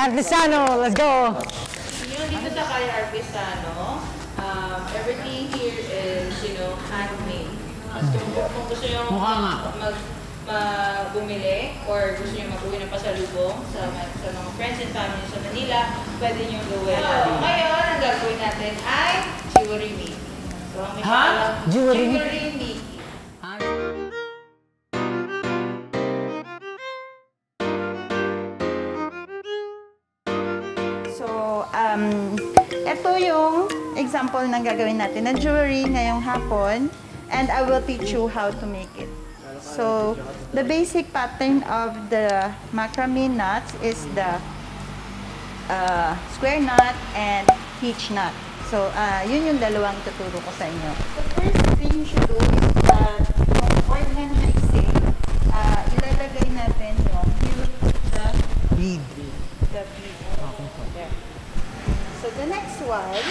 Artisano. Let's go! Yung dito sa Kaya Arpisano, um, everything here is, you know, handmade. Mas kung, kung gusto nyo nga. mag, mag bumili or gusto nyo mag-uwi ng pasalubong sa, ma- sa mga friends and family sa Manila, pwede nyo gawin. So, ngayon, ang gagawin natin ay jewelry making. So, Ha? Jewelry making. Example ng gagawin natin na jewelry ngayong hapon and I will teach you how to make it. So, the basic pattern of the macrame knots is the uh, square knot and peach knot. So, uh, yun yung dalawang tuturo ko sa inyo. The first thing you should do is that yung cord na naiksi, uh, ilalagay natin yung the Bead. the bead. There. So the next one,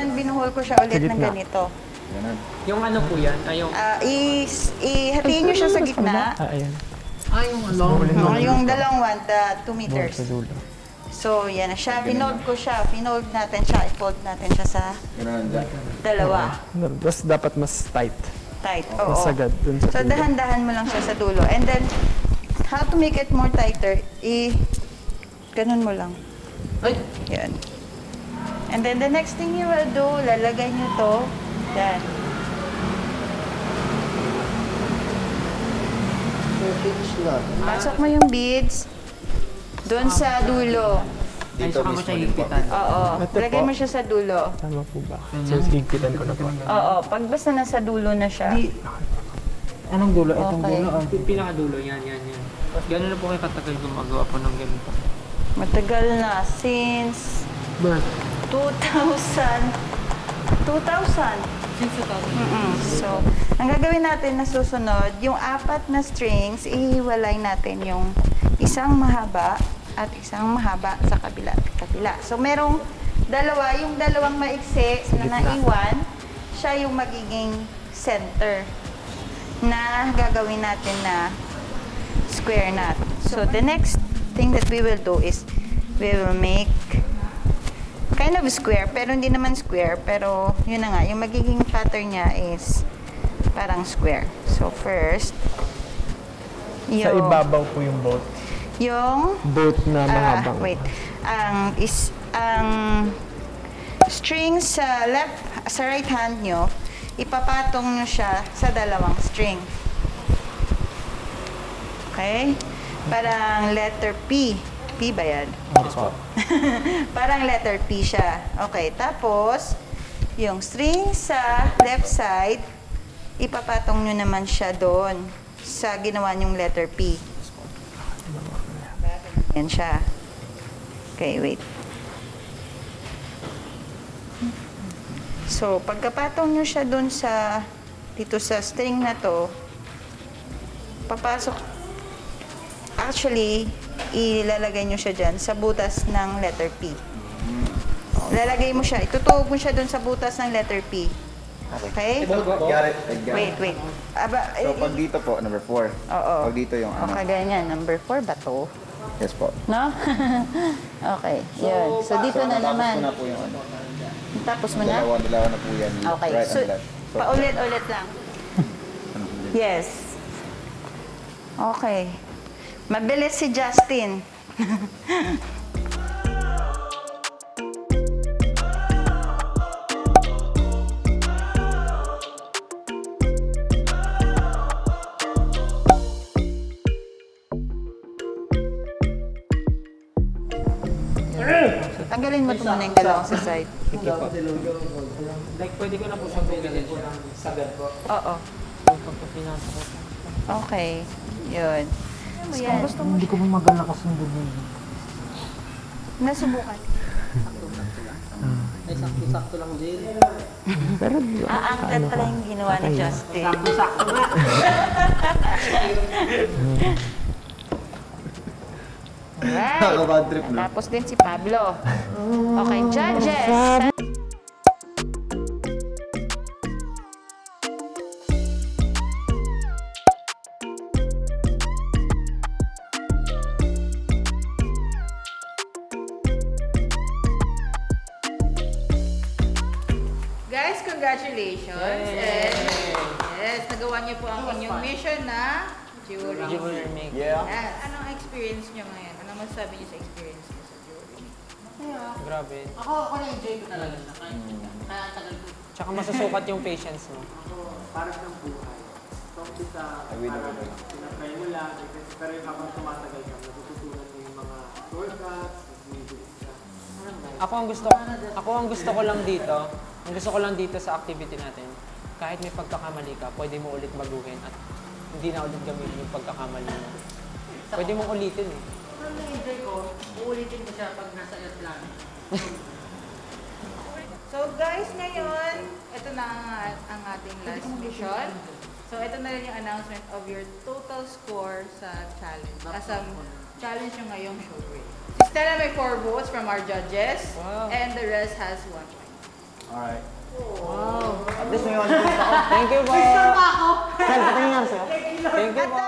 and binuhol ko siya ulit ng ganito. Yung ano po yan? Ay, yung... Ah, is, ihatiin nyo siya sa gitna. Ah, ayan. Ah, yung along. Oh, yung dalawang one, the 2 meters. So, yan na siya. Pinold ko siya. Pinold natin siya. I-fold natin siya sa dalawa. Tapos dapat mas tight. Tight. Oo. Mas agad dun sa So, dahan-dahan mo lang siya sa dulo. And then, how to make it more tighter, i... Ganun mo lang. Ay, Yan. And then the next thing you will do, lalagay nyo to. Yan. Pasok mo yung beads doon sa dulo. ay saka mo siya higpitan. Oo. Lagay mo siya sa dulo. Tama po ba? So, higpitan ko na po. Oo. Pag basta nasa dulo na siya. Anong dulo? Itong dulo? Oh. Yung pinakadulo, yan, yan, yan. Gano'n na po kayo katagal gumagawa po ng ganito? Matagal na. Since Birth. 2000. 2000. Since 2000. Mm-mm. So, ang gagawin natin na susunod, yung apat na strings, ihiwalay natin yung isang mahaba at isang mahaba sa kabila at kabila. So, merong dalawa, yung dalawang maiksi na naiwan, siya yung magiging center na gagawin natin na square knot. So, the next thing that we will do is we will make kind of square, pero hindi naman square. Pero, yun na nga, yung magiging pattern niya is parang square. So, first, Sa yung, ibabaw po yung boat. yung, Boat na ah, mahabang. wait, ang, is, ang string sa left, sa right hand nyo, ipapatong nyo siya sa dalawang string. Okay? Parang letter P. P ba yan? Opo. Parang letter P siya. Okay, tapos, yung string sa left side, ipapatong nyo naman siya doon sa ginawa nyong letter P. Yan siya. Okay, wait. So, pagkapatong nyo siya doon sa, dito sa string na to, papasok, actually, ilalagay nyo siya dyan sa butas ng letter P. Lalagay mo siya, itutuog mo siya doon sa butas ng letter P. Okay? Got it. I got Wait, it. wait. Aba, So, eh, pag dito po, number 4. Oo. Pag dito yung O, ano. kaganyan. Number 4 ba to? Yes po. No? okay, yun. So, dito na naman. ko na po yung ano. Tapos mo na? Dalawa, dalawa na po yan. Okay. Right So, and left. Paulit-ulit lang. ano? Yes. Okay. Mabilis si Justin. Tanggalin mo ito muna yung dalawang sa side. Like, pwede ko na po siyang bigyan po ng sagad po. Oo. Pag po pinasok ko. Okay. Yun. Yan. Hindi ko po maganda kasundo mo. Nasubukan. Ay, sakto-sakto lang din. Pero di ba? Aangkat pala yung ginawa ni Justin. Sakto nga. Alright. Tapos din si Pablo. Okay, judges. Jewelry. Making. Yeah. Yes. Anong experience niyo ngayon? Ano masasabi niyo sa experience niyo sa jewelry? Grabe. Ako, ako na-enjoy ko talaga siya. Kaya, kaya tagal ko. Tsaka masusukat yung patience mo. Ako, parang ng buhay. So, I will parang tinatry mo lang, pero yung habang tumatagal ka, natututunan mo yung mga shortcuts, nagbibilis ka. Ako ang gusto ako ang gusto ko lang dito, ang gusto ko lang dito sa activity natin, kahit may pagkakamali ka, pwede mo ulit baguhin at hindi na ulit gamitin yung pagkakamali mo. Pwede mong ulitin eh. Pero na-enjoy ko, uulitin ko siya pag nasa airplane. So guys, ngayon, ito na ang, ang ating last mission. So ito na rin yung announcement of your total score sa challenge. As a challenge yung ngayong showreel. Si Stella may 4 votes from our judges. Wow. And the rest has 1 point. Alright. At least may one ako. Thank you po! Sal, patingin nga sa'yo. Thank you po!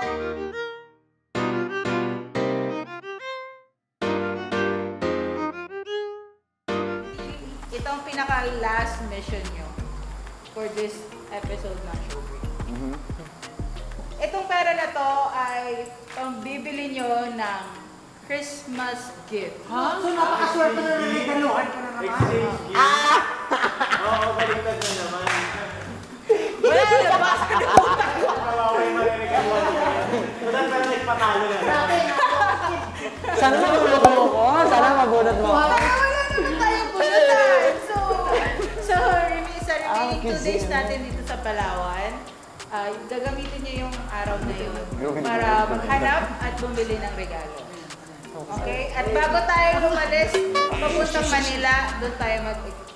Ito ang pinaka-last mission nyo for this episode ng showreel. Itong pera na to ay pambibili nyo ng Christmas gift. So, napakaswerte na dalawan ko na naman. Exchange gift. Oo, baliktad na naman. Wala na ba? Kawawa yung marinig mo. So, dahil parang nagpatalo na. Sana mabunot mo ko! Sana mabunot mo ako! Wala naman tayong pulutan. So, so sa remaining two days natin dito sa Palawan, ah, gagamitin niyo yung araw na yun para maghanap at bumili ng regalo. Okay? At bago tayo umalis, papuntang Manila, doon tayo mag.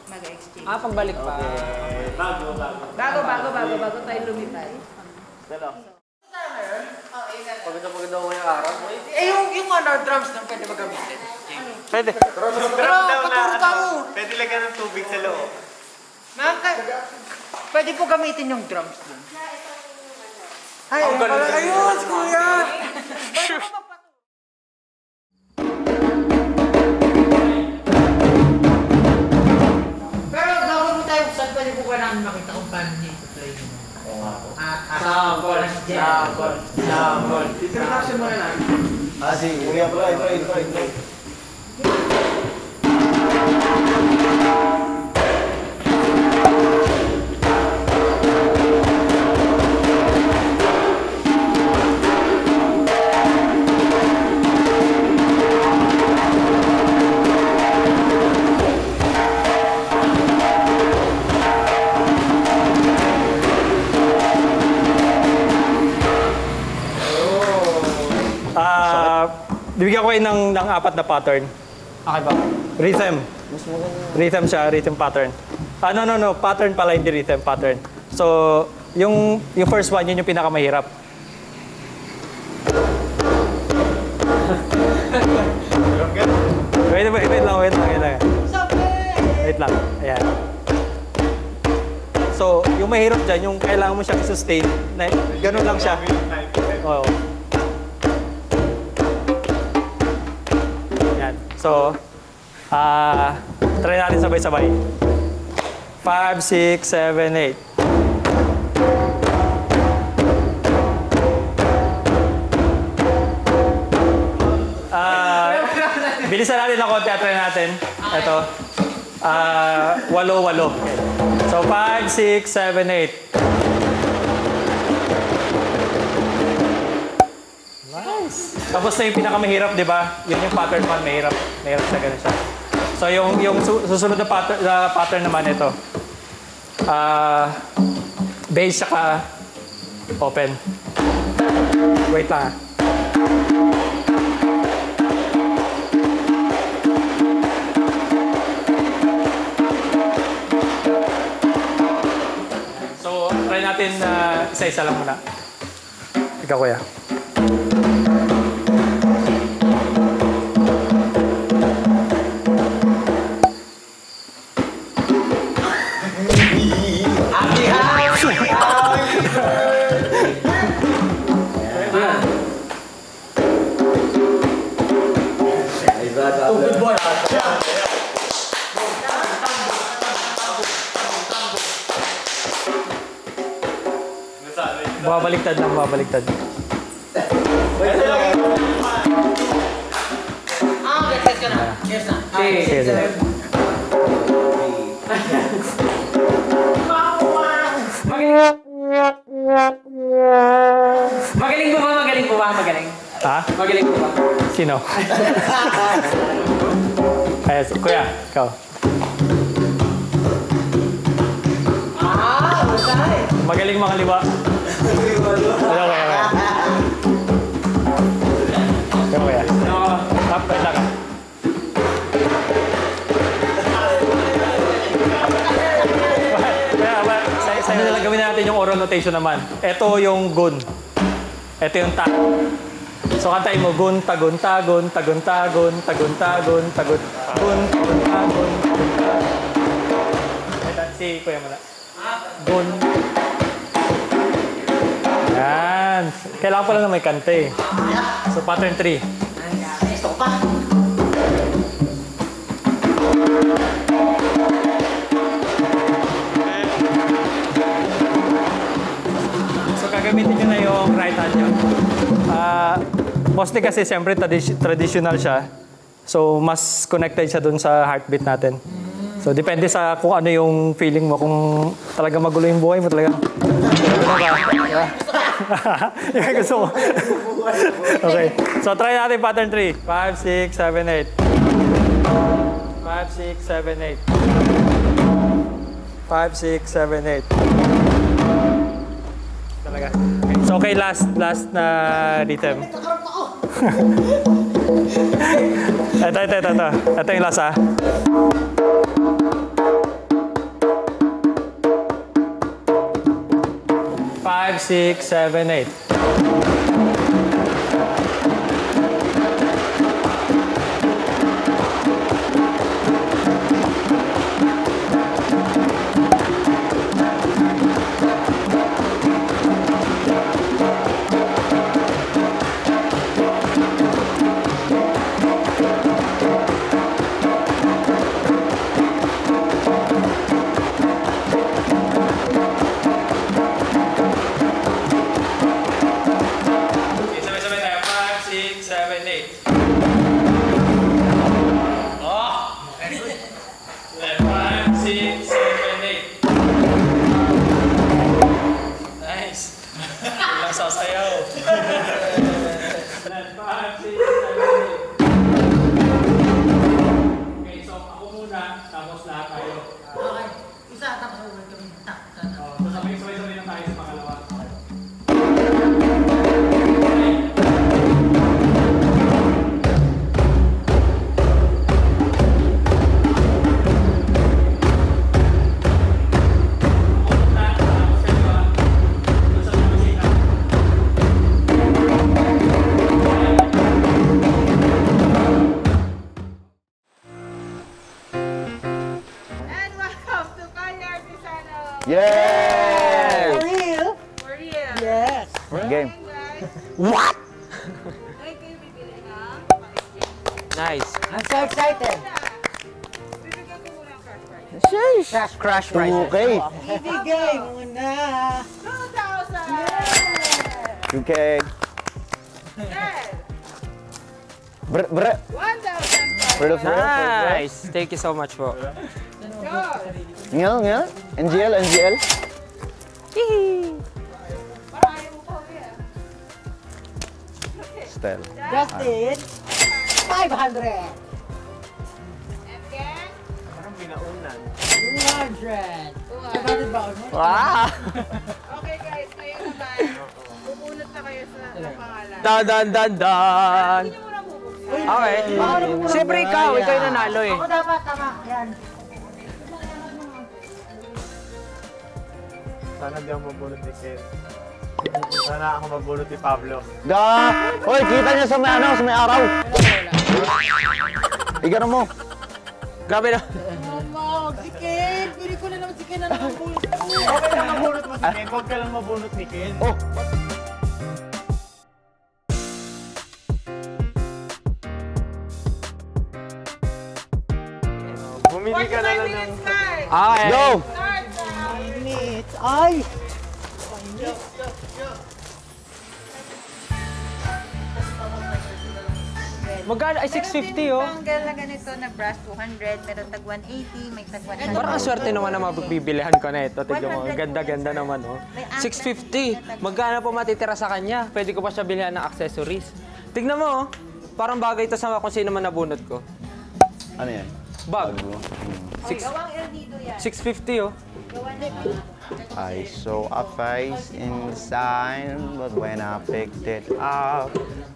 Ah, pambalik pa. Bago, bago. Bago, bago, bago, bago tayo lumipad. Eh, yung, yung ano, drums na pwede ba gamitin? Pwede. Pero, paturo pa mo. Pwede lagyan ng tubig sa loob. Ma'am, ka- pwede po gamitin yung drums dun. Ay. Ayun, kuya! Pero namin makita kung paano niya? Ah, ah, Sample, sample, sample. Introduction mo na lang. Ah, si Kuya bro, ito, ito, ito. Bibigyan ko kayo ng, ng apat na pattern. Okay ba? Rhythm. Rhythm siya, rhythm pattern. Ah, no, no, no. Pattern pala, hindi rhythm, pattern. So, yung, yung first one, yun yung pinakamahirap. wait, wait, wait lang, wait lang, wait lang. Wait lang, ayan. So, yung mahirap dyan, yung kailangan mo siyang sustain, na, ganun lang siya. Oo. Yan. So, ah, try natin sabay-sabay. 5, 6, 7, 8. Ah, bilisan natin ng konti at natin. Ito. Ah, walo, walo. So, 5, 6, 7, 8. Tapos na yung pinakamahirap, di ba? Yun yung pattern one, mahirap. Mahirap na ganun siya. So yung, yung su- susunod na pattern, na pattern naman ito. Ah, base saka open. Wait lang ah. So, try natin na isa-isa lang muna. Ikaw, kuya. Mababaliktad lang, mababaliktad. Ah, okay, set ka na. Yes na. Sige, sige. Magaling po ba? Magaling po ba? Magaling. Ha? Magaling po ba? Sino? Ayos. Kuya, ikaw. Ah, masay. Magaling mga liwa. Ano kaya? Ano kaya? Tap, wait lang. Kaya, ba, sa, sa na lang gawin natin yung oral notation naman. Ito yung gun. Ito yung ta. So kantayin mo, gun, tagun, tagun, tagun, tagun, tagun, tagun, tagun, gun, tagun, tagun, tagun, tagun. Ito, si Kuya Mala. Gun. Yan. Kailangan pala na may kante. So pattern 3. Gusto ko pa. So gagamitin nyo na yung right hand nyo. Ah, mostly kasi siyempre tradi- traditional siya. So mas connected siya dun sa heartbeat natin. So depende sa kung ano yung feeling mo. Kung talaga magulo yung buhay mo talaga. Ganun ka. Diba? yung gusto mo. okay. So try natin pattern 3. 5, 6, 7, 8. 5, 6, 7, 8. 5, 6, 7, 8. Talaga. Okay. So okay, last last na rhythm. ito, ito, ito, ito. Ito yung last ah. Six, seven, eight. Sheesh. Crash, crash price. Okay. Ibigay mo na. 2,000! Okay. Then, Bre, bre. 1,000 Bre, bre, bre. Nice. Thank you so much po. Ngel, ngel. NGL, NGL. Parang ayaw mo pa uwi ah. Style. Justin, 500. 200. 200 ba? Wow! okay guys, ngayon naman, pupunot na kayo sa ng pangalan. Dan, dan, dan, dan. Okay. Siyempre ikaw, ikaw yung nanalo eh. Ako dapat, tama. Yan. Sana di ako mabunot ni Ken. Sana ako mabunot ni Pablo. Da. Hoy, kita niya sa may ano, sa may araw. Igano mo. Grabe na. Ko na naman si Ken na naman po. Okay lang mabunot mo si Ken. Huwag ka lang mabunot ni Ken. Oh. Bumili ka na 45 lang ng... minutes guys! Okay. Go! Start. Ay! Magkano? Ay, 650 oh. Meron din banggal na ganito na brass 200, meron tag 180, may tag 100. Parang ang swerte naman na mabibilihan ko na ito. Tignan mo, ang ganda-ganda naman oh. 650. Magkano po matitira sa kanya? Pwede ko pa siya bilhan ng accessories. Tignan mo oh. Parang bagay ito sa kung sino man nabunot ko. Ano yan? Bag. Oy, gawang El Nido yan. 650 oh. Gawan na I saw a face inside, but when I picked it up,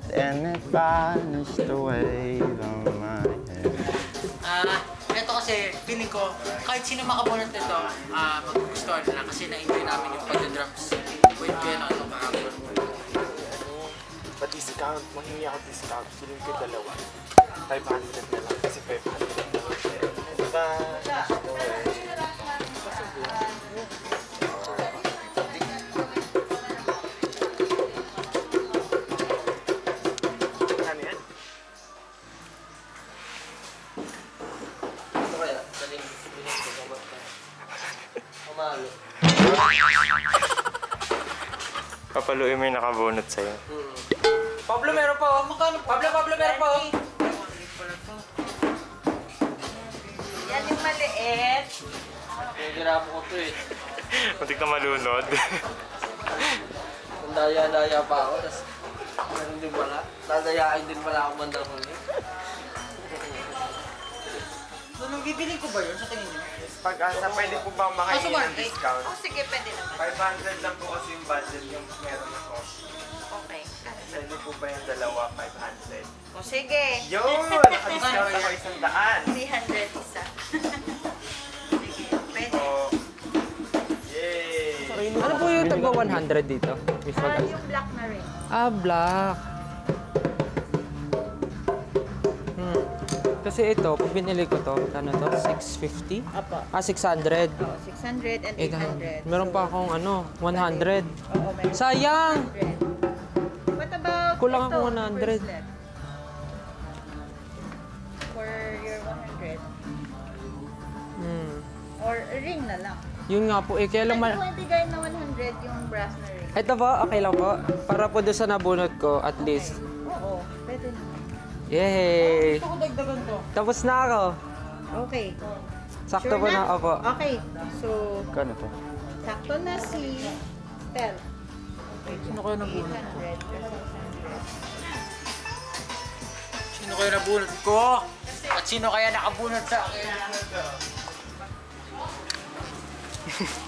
then it vanished away from my head. Ah, ito kasi, feeling ko, kahit sino makabunot nito, ah, magugustuhan nila kasi na-enjoy namin yung ko yan ang ano kahapon. Pa-discount, manghingi ako discount. Feeling ko dalawa. 500 na lang kasi 500 na lang. Diba? Papaluin mo yung nakabunot sa'yo. Pablo, meron pa oh. Magkano? Pablo, Pablo, meron pa oh. Yan yung maliit. Nahihirapan ko to eh. Muntik na malunod. Daya-daya pa ako, tapos meron din pala. Dadayain din pala ako bandang huli. So, nang bibiling ko ba yun sa tingin niyo? Pag-asa, pwede po ba makahingi ng discount? Oh, sige, pwede naman. 500 lang po kasi yung budget yung meron ako. Okay. Pwede po ba yung dalawa, 500? O sige. Yun! Naka-discount ako isang daan. 300 isa. sige, pwede. Oh. Yay! Ano po yung tagwa 100 dito? Miss Ah, Magal? yung black na rin. Ah, black. Kasi ito, pag binili ko to, ano to? 650? Apo. Ah, 600. Oh, 600 and 800. 800. Meron pa akong ano, 100. Oo, meron. Sayang! 100. What about Kulang ito, ako 100. bracelet? For your 100. Hmm. Or a ring na lang. Yun nga po, eh, kaya lang Pwede ko ibigay na 100 yung brass na ring. Ito po, okay lang po. Para po doon sa nabunot ko, at least. Yay! Gusto ko dagdagan to. Tapos na ako. Okay. Sakto Sure po na, opo. Okay. So, Kano to? sakto na si Tel. Sino kayo nabunot? 800 plus Sino kayo nabunot ko? At sino kaya nakabunot sa akin?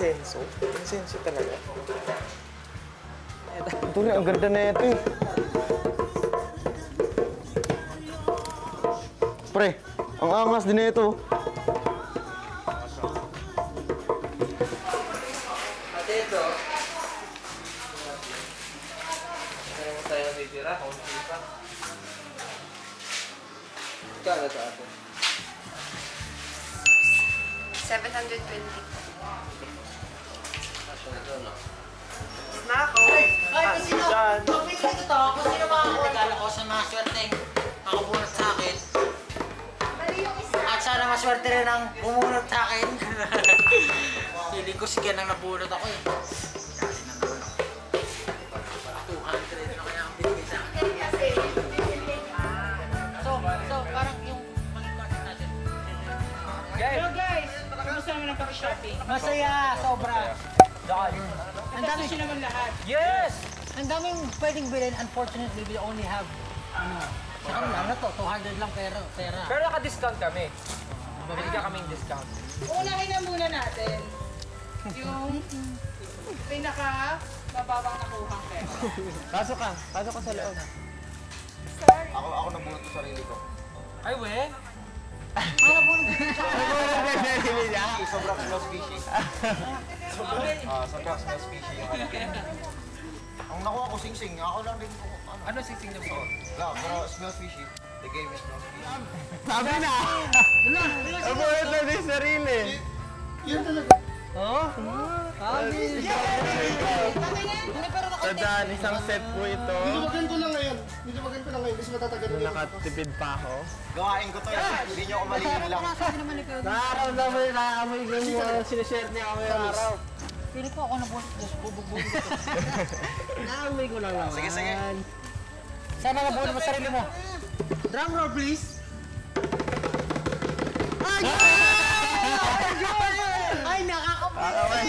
Insenso? Insenso talaga? Ito rin, ang ganda na ito eh. Pre, ang angas din na ito. Sana maswerte rin ang bumunot sa akin. Feeling ko sige nang nabunot ako eh. Kasi na naman ako. 200 na kaya ang binigay sa akin. So, so, parang yung maging concept natin. Hello guys! Kamusta naman ang pag-shopping? Masaya, sobra. Ang dami siya naman lahat. Yes! Ang daming pwedeng bilhin. Unfortunately, we only have, ano, sa kanila, ano to, 200 lang pera. pera. Pero naka-discount kami. Bibigyan kaming discount. Unahin na muna natin yung pinaka mababang nakuhang pera. Pasok ka. Pasok ka sa loob. Ako, ako nabunot ko sarili ko. Ay, we? Sobrang smells fishy. Ah, sobrang smells fishy yung ano. Ang nakuha ko sing-sing, ako lang din ko. Ano? Ano sising niyo po? Yeah, pero smells fishy. The game is smells fishy. Sabi na! Ang buhat na din sarili. Yun talaga. Oh? Tandaan, isang set po ito. Niluwagan ko lang ngayon. Niluwagan ko lang ngayon kasi matatagal na nakatipid pa ako. Gawain ko to eh. Hindi nyo ako malingin lang. Nakakaramdaman na nakaamoy ko yung sinishare niya ako yung araw. Pili ko ako na bubog-bubog. Nakaamoy ko lang naman. Sige, sige. Sana nabuhat mo sarili mo. Drum roll, please. Ay! Ay, nakakapit!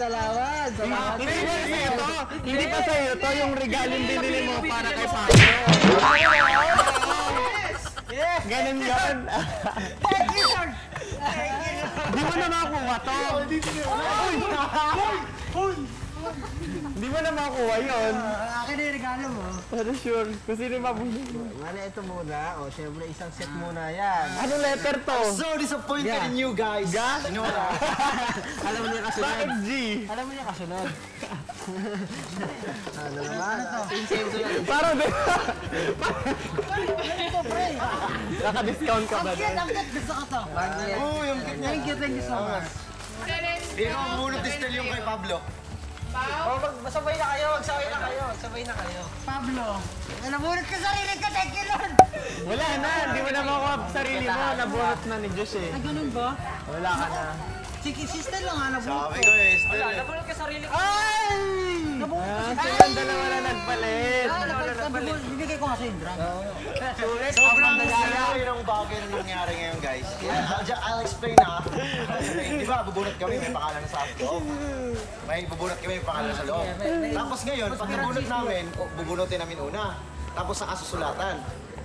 Salamat! Salamat! Hindi pa sa'yo to. Hindi pa sa'yo to yung regalong binili mo para kay Pablo. Yes! Ganun yun. Thank you, sir! Di mo na makuha to. Di mo na makuha yun. Akin na yung regalo mo. Pero sure, kung sino yung mabuli mo. Wala, ito muna. O, syempre, isang set muna yan. Anong letter to? So disappointed Yeah. in you guys. Ga? You know what? Alam mo niya kasunod. Bakit G? Alam mo niya kasunod. ano naman? Parang di Ito, pre. Naka-discount ka ba Ang cute, ang cute. Gusto ko to. Oo, yung kit niya. Thank you, thank you so much. Hindi ko mabunod distil yung kay Pablo. Oh, mag masabay na kayo, magsabay na kayo, magsabay na kayo. Pablo, nabunot ka sarili ka, thank you Lord. Wala na, hindi mo na makuha sarili mo. Nabunot na ni Diyos eh. Ay, ganun ba? Wala ka na. Sige, sister lang ha, nabunot Sabi ko. ko eh, still eh. Nabulot ka sarili ko. Ay! Nabunot ko Ah, si sila ang dalawa na nagpalit. Ah. Bibigay ko nga sa Indra. Sulit, Sobrang ang saya ng bagay na nangyari ngayon guys. I'll, explain na. Di ba, bubunot kami, may pangalan sa loob. May bubunot kami, may pangalan sa loob. Tapos ngayon, pag nabunot namin, o, bubunutin namin una. Tapos sa kasusulatan.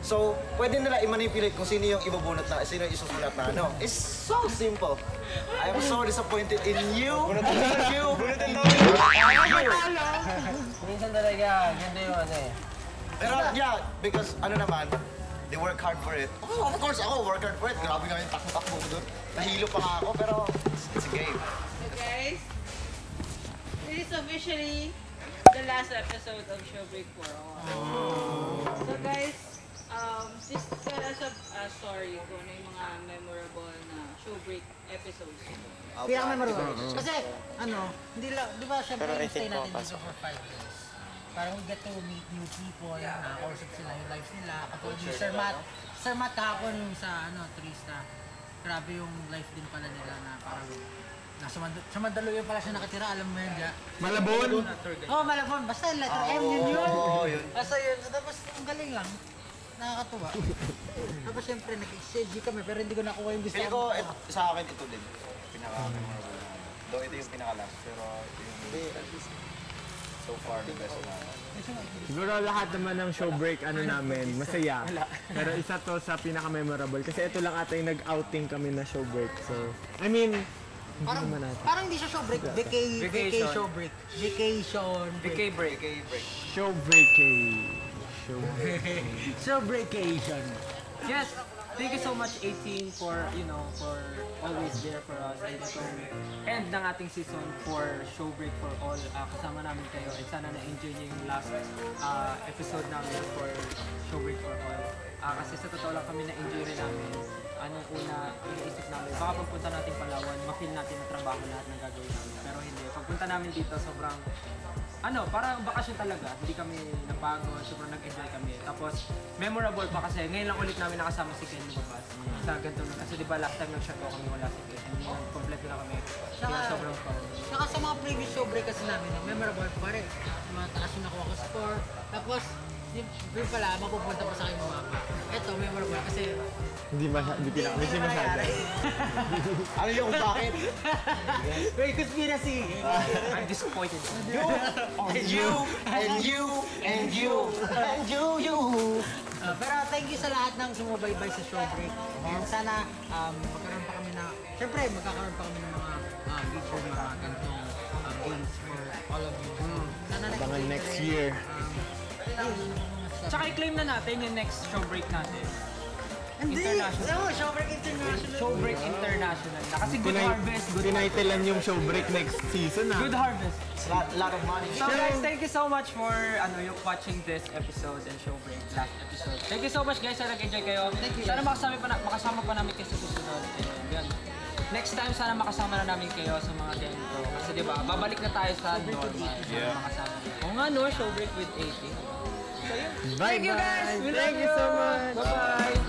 So, pwede nila i-manipulate kung sino yung ibubunot na, sino yung isusulat na ano. It's so simple. I am so disappointed in you, in you, in you. Minsan talaga, ganda yung ano eh. Pero yeah, because ano naman, they work hard for it. Oh, of course, ako work hard for it. Grabe nga yung takbo-takbo ko doon. Nahilo pa nga ako, pero it's, it's a game. So guys, this is officially the last episode of Showbreak for All. So guys, um, tell us a, a story kung ano yung mga memorable na Showbreak episodes. Kaya kami marunong. Kasi, ano, hindi lang, di ba, syempre, yung stay natin dito for five days. Parang we get to meet new people, nakakausap sila yung lives nila. Katulad ni Sir Matt, Sir Matt kahapon yung sa, ano, Trista. Grabe yung life din pala nila na parang nasa Mand- sa Mandaluyong pala siya nakatira, alam mo yun, ja? Malabon. Oo, oh, Malabon. Basta letter M yun yun. Oo, yun. Basta yun. Tapos ang galing lang. Nakakatuwa. Tapos syempre nag-exchange kami pero hindi ko nakuha yung gusto Feel ko, et, sa akin ito din. Pinaka-memorable. Though ito yung pinaka-last, pero ito yung so far the best na. Siguro lahat naman ng show break ano namin, masaya. Pero isa to sa pinaka-memorable kasi ito lang ata yung nag-outing kami na show break. So, I mean, Parang, naman natin. parang hindi siya show break. Vacation. Vacation. show break. Vacation. BK break. Okay, break. Show break. Show Show. Yes, thank you so much 18 for, you know, for always there for us. And itong end ng ating season for Show Break for All. Ah, kasama namin kayo and sana na-enjoy niyo yung last ah, episode namin for Show Break for All. Ah, kasi sa totoo lang kami na-enjoy iniisip namin, baka pagpunta natin Palawan, ma-feel natin na trabaho lahat ng gagawin namin. Pero hindi, pagpunta namin dito, sobrang ano, parang bakasyon talaga. Hindi kami napagod, sobrang nag-enjoy kami. Tapos, memorable pa kasi ngayon lang ulit namin nakasama si Ken lumabas. Sa ganito na. Kasi di ba last time nag-shot ko kami wala si Ken. Hindi na, complete na kami. Kaya Saka- sobrang fun. Saka sa mga previous show break kasi namin, memorable pare. Mataas yung nakuha ko score. Tapos, yung, yung pala, mapupunta pa sa akin mababa. Ito, memorable kasi Hindi masyado, hindi masyado. Ano yung bakit? May conspiracy! I'm disappointed. And you, and you, and you, and you, you. Uh, pero thank you sa lahat ng sumubaybay sa show break. And sana um, magkaroon pa kami na, syempre magkakaroon pa kami ng mga uh, feature mga ganitong uh, games for all of you. So, sana next ka rin. year. Um, Tsaka i-claim na natin yung next show break natin. Hindi! International. No, show break international. Show break international. Na. Kasi Good Tinay, Harvest, Good Tinaytilan yung show break next season ah. Good Harvest. Lot, lot of money. So guys, thank you so much for ano yung watching this episode and show break last episode. Thank you so much guys, sana nag-enjoy kayo. Thank you. Sana makasama pa, na, makasama pa namin kayo sa susunod. And yun. Next time sana makasama na namin kayo sa mga ganito. Kasi di ba, babalik na tayo sa normal. Yeah. Makasama. Kung ano, show break with 80. Bye, Thank you guys. We Thank you so much. Bye-bye.